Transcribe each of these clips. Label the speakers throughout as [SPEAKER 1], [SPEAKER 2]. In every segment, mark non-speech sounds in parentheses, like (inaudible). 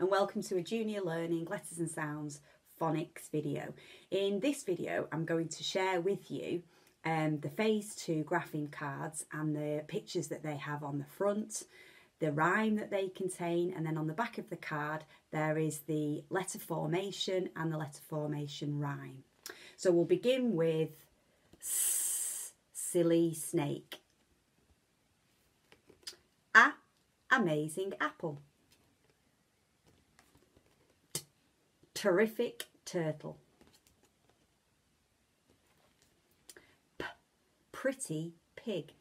[SPEAKER 1] and welcome to a Junior Learning Letters and Sounds phonics video. In this video I'm going to share with you um, the phase 2 grapheme cards and the pictures that they have on the front, the rhyme that they contain and then on the back of the card there is the letter formation and the letter formation rhyme. So we'll begin with S silly snake. A amazing apple. Terrific turtle. P pretty pig.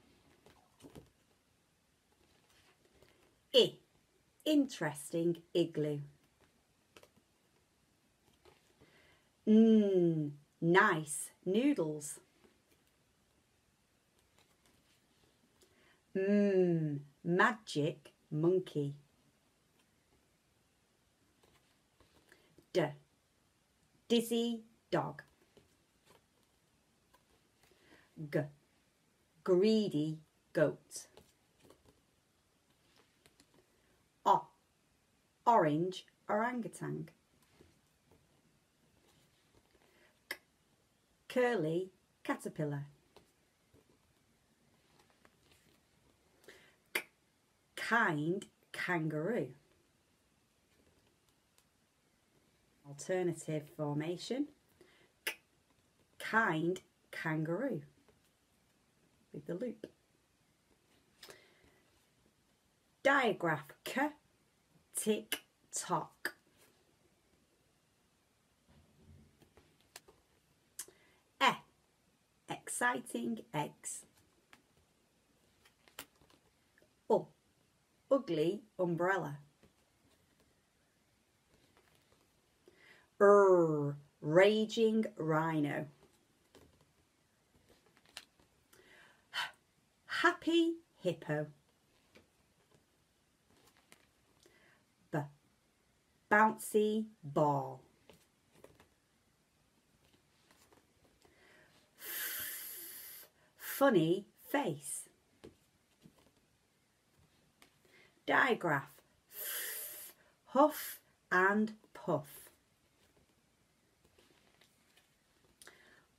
[SPEAKER 1] I interesting igloo. Mmm, nice noodles. Mmm, magic monkey. D, dizzy dog. G, greedy goat. O, orange orangutan. K, curly caterpillar. kind kangaroo. Alternative formation, kind kangaroo with the loop. Digraph k, tick tock. E, exciting eggs. U, ugly umbrella. Er, raging rhino. (sighs) Happy hippo. B, bouncy ball. F, funny face. digraph, huff and puff.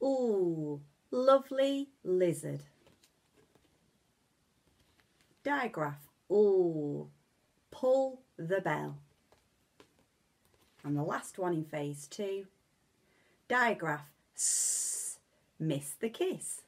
[SPEAKER 1] Ooh, lovely lizard. Digraph, ooh, pull the bell. And the last one in phase two, digraph, miss the kiss.